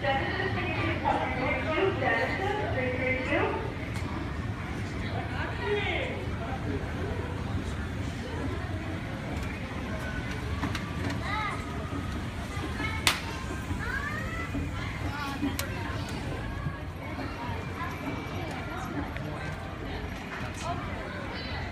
General